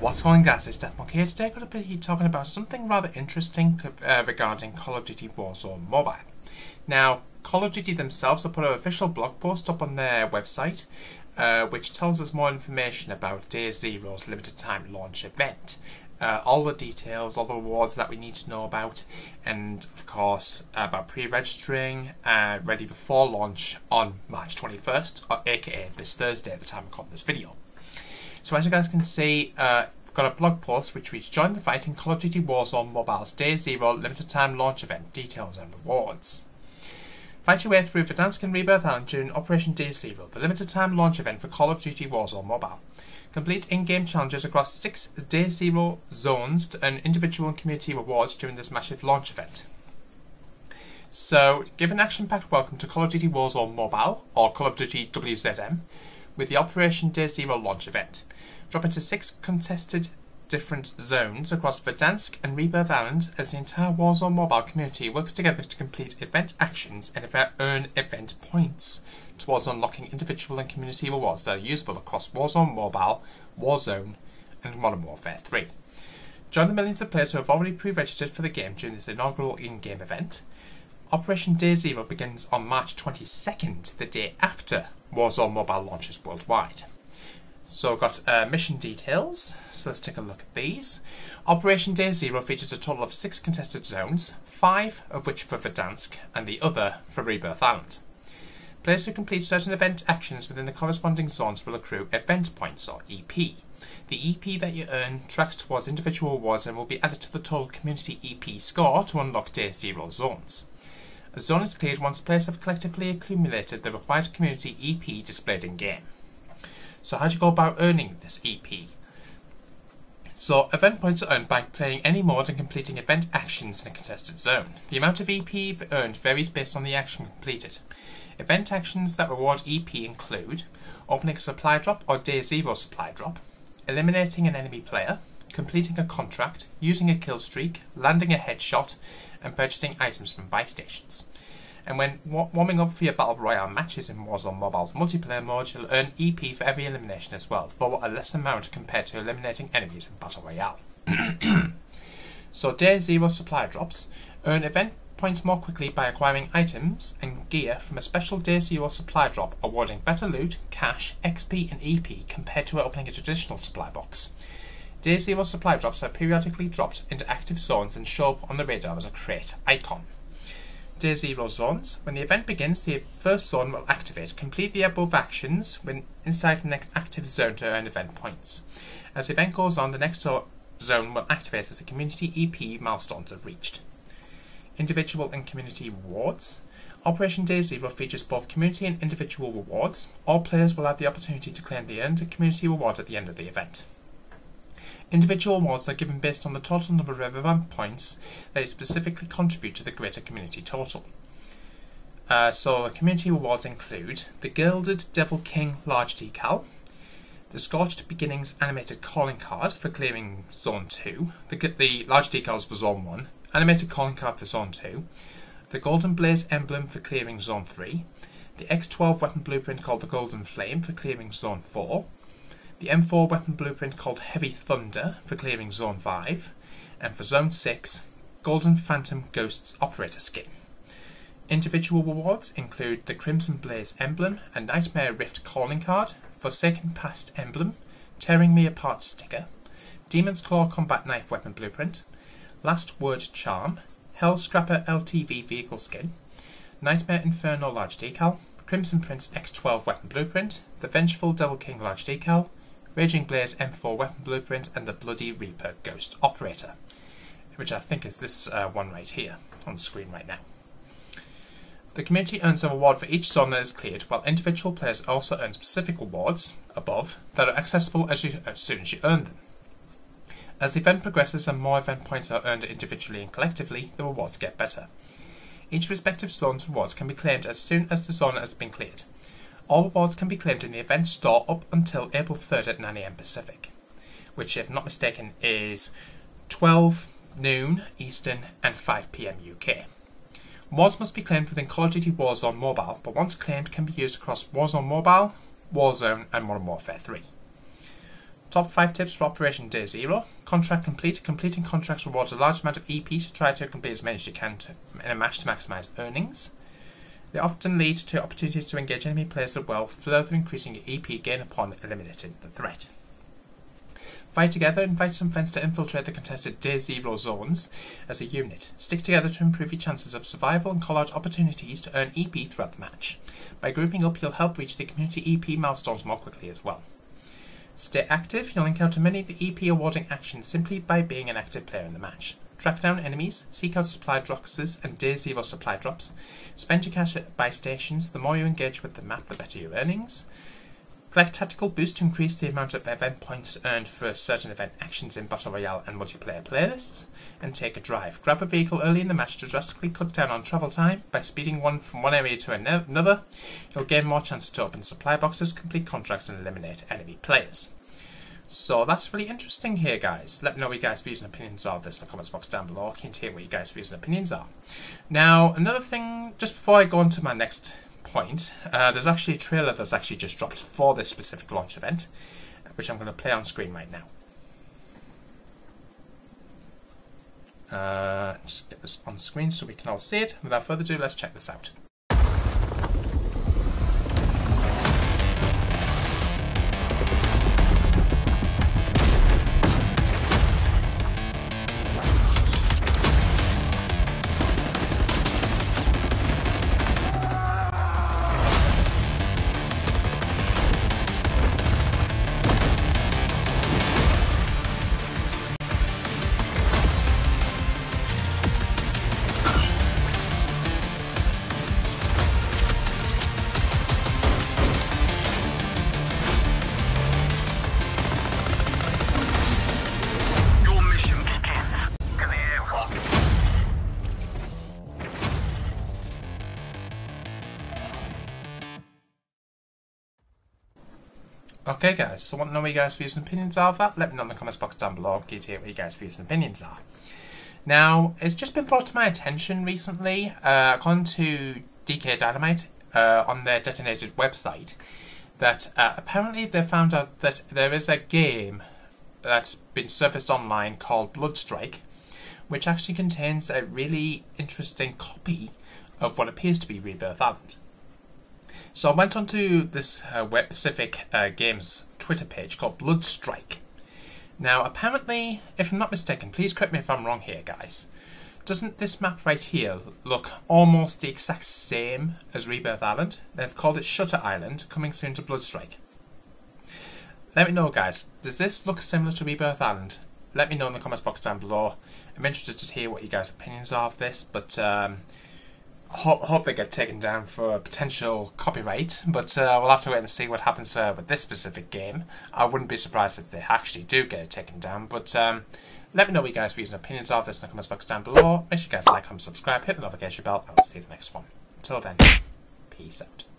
What's going on guys, it's DeathMonk here. Today I'm going to be talking about something rather interesting uh, regarding Call of Duty Warzone Mobile. Now, Call of Duty themselves have put an official blog post up on their website uh, which tells us more information about Day Zero's limited time launch event. Uh, all the details, all the rewards that we need to know about, and of course about pre-registering uh, ready before launch on March 21st, or aka this Thursday at the time recording this video. So as you guys can see, uh, we've got a blog post which reads Join the fight in Call of Duty Warzone Mobile's Day Zero limited time launch event, details and rewards. Fight your way through Verdansk and Rebirth Island during Operation Day Zero, the limited time launch event for Call of Duty Warzone Mobile. Complete in-game challenges across six Day Zero zones to earn individual and community rewards during this massive launch event. So, give an action-packed welcome to Call of Duty Warzone Mobile, or Call of Duty WZM, with the Operation Day Zero launch event. Drop into six contested different zones across Verdansk and Rebirth Island as the entire Warzone mobile community works together to complete event actions and earn event points towards unlocking individual and community rewards that are usable across Warzone Mobile, Warzone, and Modern Warfare 3. Join the millions of players who have already pre-registered for the game during this inaugural in-game event. Operation Day Zero begins on March 22nd, the day after Warzone Mobile launches worldwide. So I've got uh, mission details, so let's take a look at these. Operation Day Zero features a total of six contested zones, five of which for Verdansk and the other for Rebirth Island. Players who complete certain event actions within the corresponding zones will accrue event points or EP. The EP that you earn tracks towards individual awards and will be added to the total community EP score to unlock Day Zero zones. A zone is cleared once players have collectively accumulated the required community EP displayed in game. So how do you go about earning this EP? So event points are earned by playing any mode and completing event actions in a contested zone. The amount of EP earned varies based on the action completed. Event actions that reward EP include opening a supply drop or day zero supply drop, eliminating an enemy player, completing a contract, using a kill streak, landing a headshot, and purchasing items from buy stations and when warming up for your Battle Royale matches in Warzone Mobile's multiplayer mode, you'll earn EP for every elimination as well, though a less amount compared to eliminating enemies in Battle Royale. so Day Zero supply drops earn event points more quickly by acquiring items and gear from a special Day Zero supply drop, awarding better loot, cash, XP and EP compared to opening a traditional supply box. Day Zero supply drops are periodically dropped into active zones and show up on the radar as a crate icon. Day Zero zones. When the event begins, the first zone will activate. Complete the above actions when inside the next active zone to earn event points. As the event goes on, the next zone will activate as the community EP milestones are reached. Individual and community rewards. Operation Day Zero features both community and individual rewards. All players will have the opportunity to claim the earned community rewards at the end of the event. Individual awards are given based on the total number of event points they specifically contribute to the greater community total. Uh, so the community awards include the Gilded Devil King Large Decal, the Scorched Beginnings Animated Calling Card for clearing Zone 2, the, the Large Decals for Zone 1, Animated Calling Card for Zone 2, the Golden Blaze Emblem for clearing Zone 3, the X12 Weapon Blueprint called the Golden Flame for clearing Zone 4, the M4 weapon blueprint called Heavy Thunder for clearing Zone 5, and for Zone 6, Golden Phantom Ghosts Operator Skin. Individual rewards include the Crimson Blaze Emblem and Nightmare Rift Calling Card, Forsaken Past Emblem, Tearing Me Apart Sticker, Demon's Claw Combat Knife Weapon Blueprint, Last Word Charm, Hell Scrapper LTV Vehicle Skin, Nightmare Inferno Large Decal, Crimson Prince X12 Weapon Blueprint, the Vengeful Devil King Large Decal, Raging Blaze M4 Weapon Blueprint, and the Bloody Reaper Ghost Operator, which I think is this uh, one right here on screen right now. The community earns a reward for each zone that is cleared, while individual players also earn specific rewards, above, that are accessible as, you, as soon as you earn them. As the event progresses and more event points are earned individually and collectively, the rewards get better. Each respective zone's rewards can be claimed as soon as the zone has been cleared. All rewards can be claimed in the event store up until April 3rd at 9am Pacific, which, if not mistaken, is 12 noon Eastern and 5pm UK. Rewards must be claimed within Call of Duty Warzone Mobile, but once claimed can be used across Warzone Mobile, Warzone and Modern Warfare 3. Top 5 tips for Operation Day Zero. Contract complete. Completing contracts rewards a large amount of EP to try to complete as many as you can to, in a match to maximise earnings. They often lead to opportunities to engage enemy players as well, further increasing your EP gain upon eliminating the threat. Fight together, invite some friends to infiltrate the contested Day Zero zones as a unit. Stick together to improve your chances of survival and call out opportunities to earn EP throughout the match. By grouping up, you'll help reach the community EP milestones more quickly as well. Stay active, you'll encounter many of the EP awarding actions simply by being an active player in the match. Track down enemies, seek out supply drops and Day Zero supply drops. Spend your cash at buy stations, the more you engage with the map, the better your earnings. Collect tactical boost to increase the amount of event points earned for certain event actions in Battle Royale and multiplayer playlists. And take a drive. Grab a vehicle early in the match to drastically cut down on travel time. By speeding one from one area to another, you'll gain more chances to open supply boxes, complete contracts, and eliminate enemy players. So that's really interesting here, guys. Let me know what you guys' views and opinions are of this in the comments box down below. Keen to hear what you guys' views and opinions are. Now, another thing, just before I go on to my next point, uh, there's actually a trailer that's actually just dropped for this specific launch event, which I'm going to play on screen right now. Uh, just get this on screen so we can all see it. Without further ado, let's check this out. Okay guys, so I want to know what you guys' views and opinions are of that. Let me know in the comments box down below. I'm to hear what you guys' views and opinions are. Now, it's just been brought to my attention recently, uh, according to DK Dynamite uh, on their detonated website, that uh, apparently they found out that there is a game that's been surfaced online called Bloodstrike, which actually contains a really interesting copy of what appears to be Rebirth Island. So I went onto this uh, Pacific uh, Games Twitter page called Bloodstrike. Now, apparently, if I'm not mistaken, please correct me if I'm wrong here, guys. Doesn't this map right here look almost the exact same as Rebirth Island? They've called it Shutter Island, coming soon to Bloodstrike. Let me know, guys. Does this look similar to Rebirth Island? Let me know in the comments box down below. I'm interested to hear what you guys' opinions are of this, but um, hope, hope they get taken down for a potential copyright, but uh, we'll have to wait and see what happens uh, with this specific game. I wouldn't be surprised if they actually do get it taken down, but um, let me know what you guys' views and opinions are of this in the comments box down below. Make sure you guys like, comment, subscribe, hit the notification bell, and I'll see you in the next one. Until then, peace out.